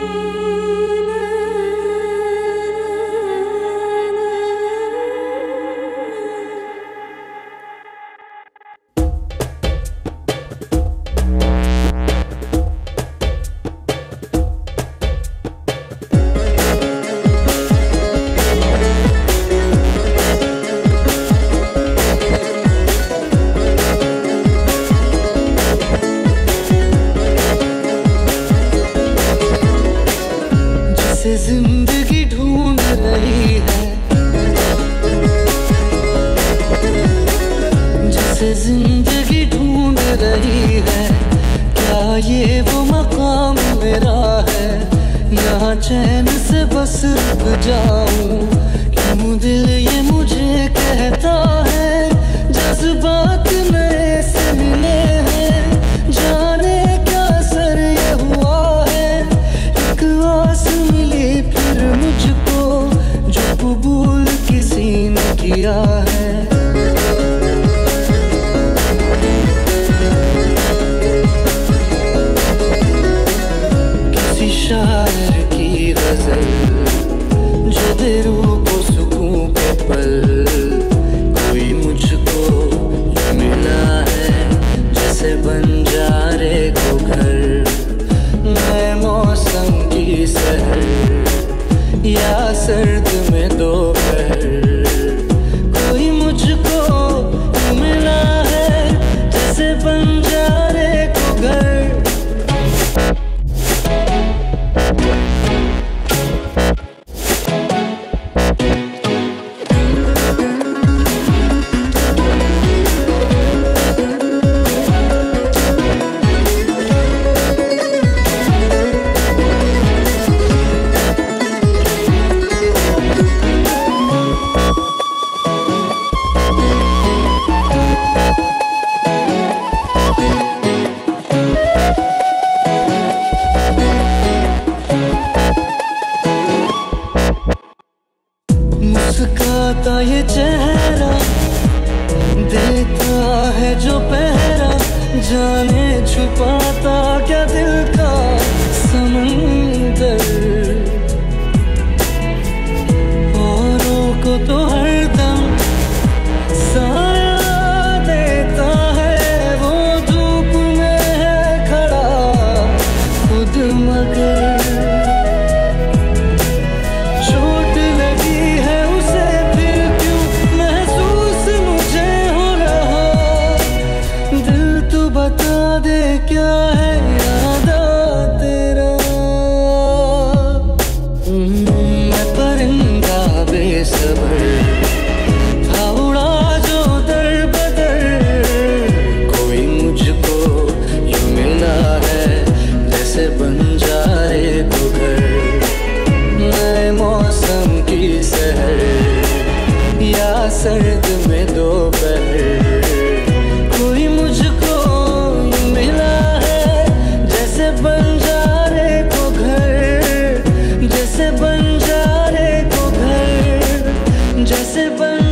you. जिसे ज़िंदगी ढूंढ रही है। जिसे ज़िंदगी ढूंढ रही है। क्या ये वो मकाम मेरा है? यहाँ चैन से बस रुक जाऊँ। क्यों दिल ये मुझे कहता है? किया है। किसी शायर की गज़ल जो दे मुस्काता ये चेहरा देता है जो पहरा जाने छुपाता मैं जो दर कोई मुझको यूँ है, जैसे बंजारे को घर। नए मौसम की या सर्द जाने को घर जैसे बन